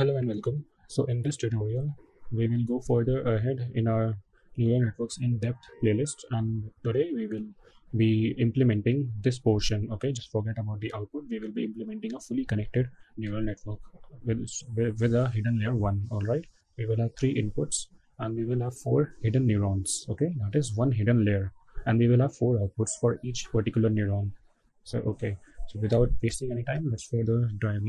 Hello and welcome. So in this tutorial, we will go further ahead in our neural networks in-depth playlist and today we will be implementing this portion. Okay, just forget about the output. We will be implementing a fully connected neural network with, with a hidden layer one. All right, we will have three inputs and we will have four hidden neurons. Okay, that is one hidden layer and we will have four outputs for each particular neuron. So, okay, so without wasting any time, let's further dive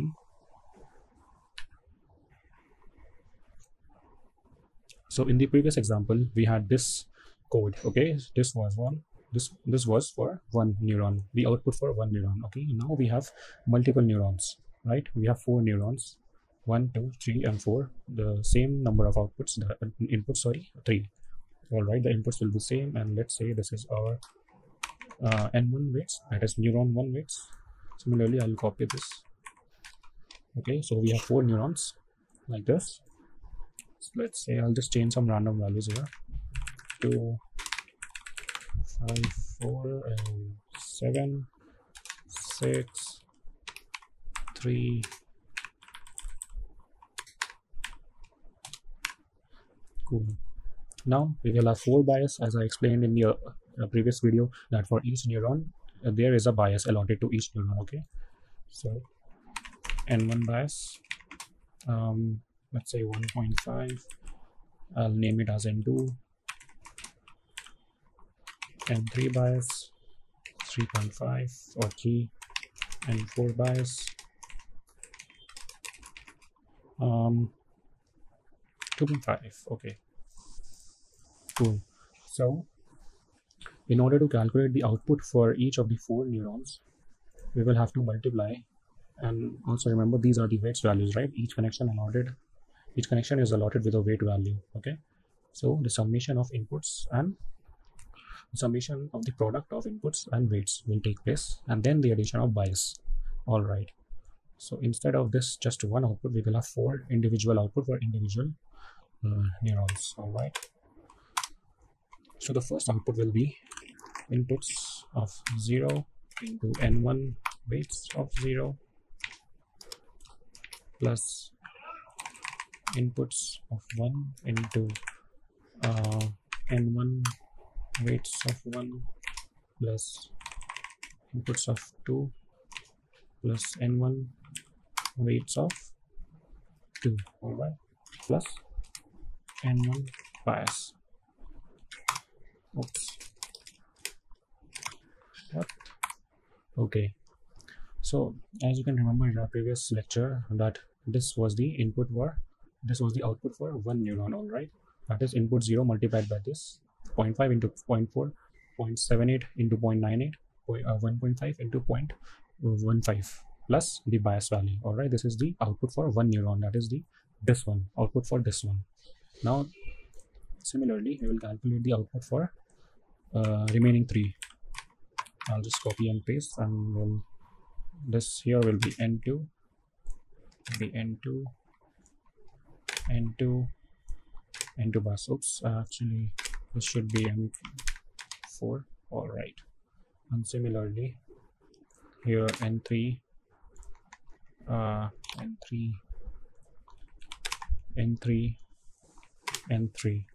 so in the previous example we had this code okay? This was one this this was for one neuron the output for one neuron okay? Now we have multiple neurons right? We have four neurons one two three and four. The same number of outputs the inputs sorry three. All right the inputs will be same and let's say this is our uh, n1 weights that is neuron 1 weights. Similarly i'll copy this okay? So we have four neurons like this so let's say I'll just change some random values here. To 5 4 and 7 6 3 cool. Now we will have four bias as I explained in the uh, previous video that for each neuron uh, there is a bias allotted to each neuron okay? So n1 bias um, let's say 1.5 I'll name it as n2 n3 bias 3.5 or 3 and 4 bias. Um 2.5 okay. Cool. So in order to calculate the output for each of the four neurons we will have to multiply. And also remember these are the weights values right? Each connection allotted each connection is allotted with a weight value okay? So the summation of inputs and summation of the product of inputs and weights will take place and then the addition of bias. All right. So instead of this just one output we will have four individual output for individual uh, neurons. All right. So the first output will be inputs of 0 into n1 weights of 0 plus inputs of 1 into uh, n1 weights of 1 plus inputs of 2 plus n1 weights of 2 alright plus n1 bias. Oops. What okay. So as you can remember in our previous lecture that this was the input for this was the output for one neuron all right? That is input 0 multiplied by this. 0.5 into 0.4 0.78 into 0.98 uh, 1.5 into 0.15 plus the bias value. All right this is the output for one neuron. That is the this one output for this one. Now similarly we will calculate the output for uh, remaining three. I'll just copy and paste and we'll this here will be n2 the n2 n2 n2 bus oops actually this should be n4 all right. And similarly here n3 uh n3 n3 n3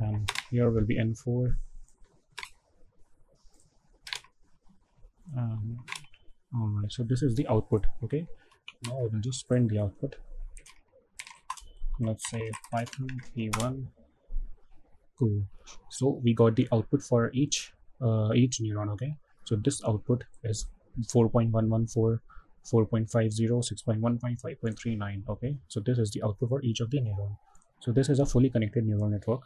and here will be n4 um, all right so this is the output okay? Now I will just print the output let's say python p1 cool. So we got the output for each uh, each neuron okay? So this output is 4.114 4.50 6.15 5.39 okay? So this is the output for each of the neuron. So this is a fully connected neural network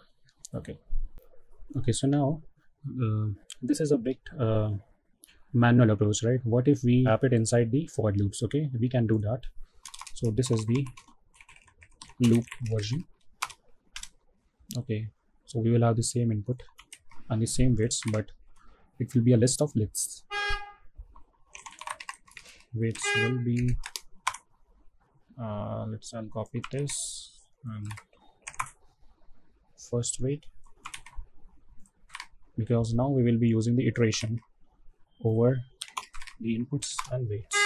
okay? Okay so now uh, this is a bit uh, manual approach right? What if we wrap it inside the for loops okay? We can do that. So this is the loop version. Okay so we will have the same input and the same weights but it will be a list of lists weights will be uh, let's I'll copy this and first weight. Because now we will be using the iteration over the inputs and weights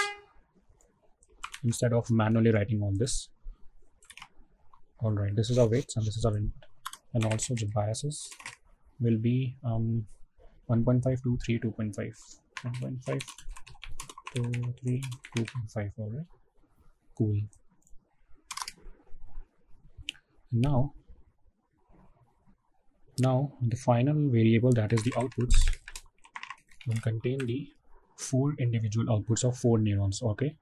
instead of manually writing all this all right this is our weights and this is our input. And also the biases will be um 1.5 to 3 2.5 1.5 to 3 2.5 all right. Cool. Now now the final variable that is the outputs will contain the four individual outputs of four neurons okay?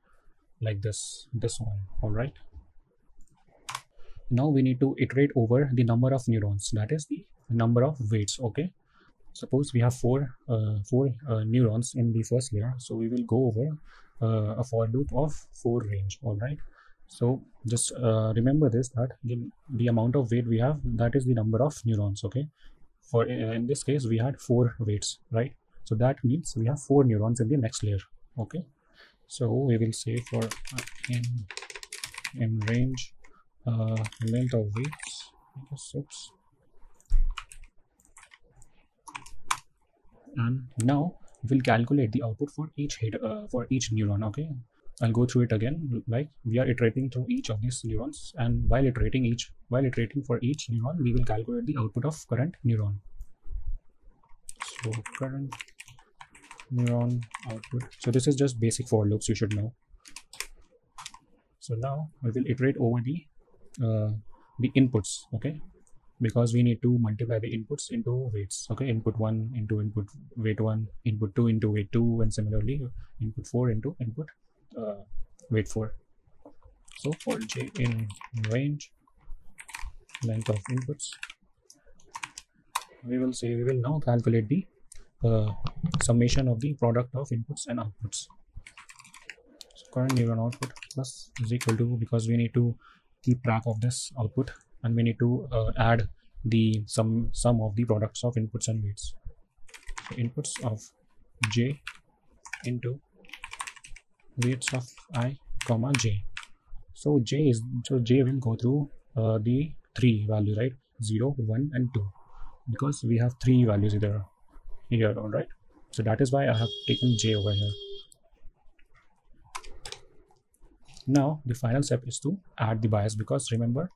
Like this this one all right now we need to iterate over the number of neurons. That is the number of weights okay? Suppose we have four uh, four uh, neurons in the first layer. So we will go over uh, a for loop of four range all right? So just uh, remember this that the, the amount of weight we have that is the number of neurons okay? For uh, in this case we had four weights right? So that means we have four neurons in the next layer okay? So we will say for uh, in in range uh, length of weights six and now we'll calculate the output for each head uh, for each neuron okay? I'll go through it again. Like we are iterating through each of these neurons and while iterating each while iterating for each neuron we will calculate the output of current neuron. So current neuron output. So this is just basic for loops you should know. So now we will iterate over the uh, the inputs okay? Because we need to multiply the inputs into weights okay? Input 1 into input weight 1 input 2 into weight 2 and similarly input 4 into input uh, weight for so for j in range length of inputs we will say we will now calculate the uh, summation of the product of inputs and outputs. So current neuron output plus is equal to because we need to keep track of this output and we need to uh, add the sum sum of the products of inputs and weights. So inputs of j into weights of i comma j. So j is so j will go through uh, the three value right? 0 1 and 2 because we have three values either here all right? So that is why i have taken j over here now the final step is to add the bias because remember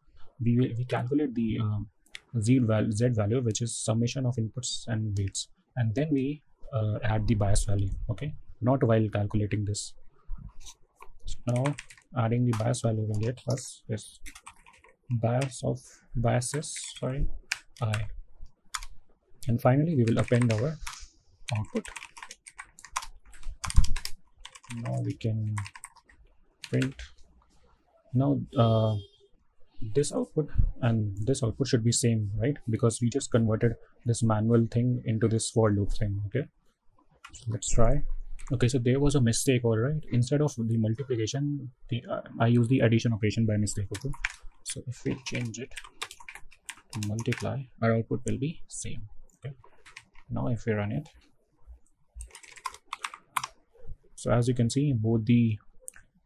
we we calculate the uh, z value z value which is summation of inputs and weights. And then we uh, add the bias value okay? Not while calculating this. Now adding the bias value will get us is bias of biases sorry i. And finally we will append our output. Now we can print now uh, this output and this output should be same right? Because we just converted this manual thing into this for loop thing okay? So let's try. Okay so there was a mistake all right? Instead of the multiplication the uh, i use the addition operation by mistake okay? So if we change it to multiply our output will be same okay? Now if we run it. So as you can see both the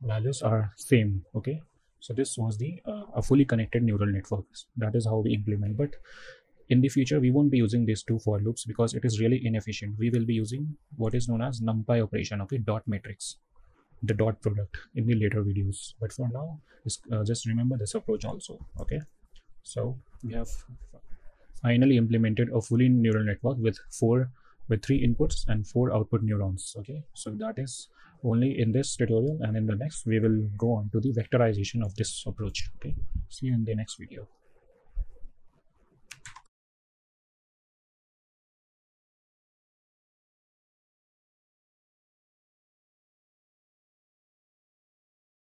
values are same okay? So this was the uh, a fully connected neural network. That is how we implement. But in the future we won't be using these two for loops because it is really inefficient. We will be using what is known as numpy operation okay? Dot matrix the dot product in the later videos. But for now uh, just remember this approach also okay? So we have finally implemented a fully neural network with four with three inputs and four output neurons okay? So that is only in this tutorial and in the next we will go on to the vectorization of this approach okay? See you in the next video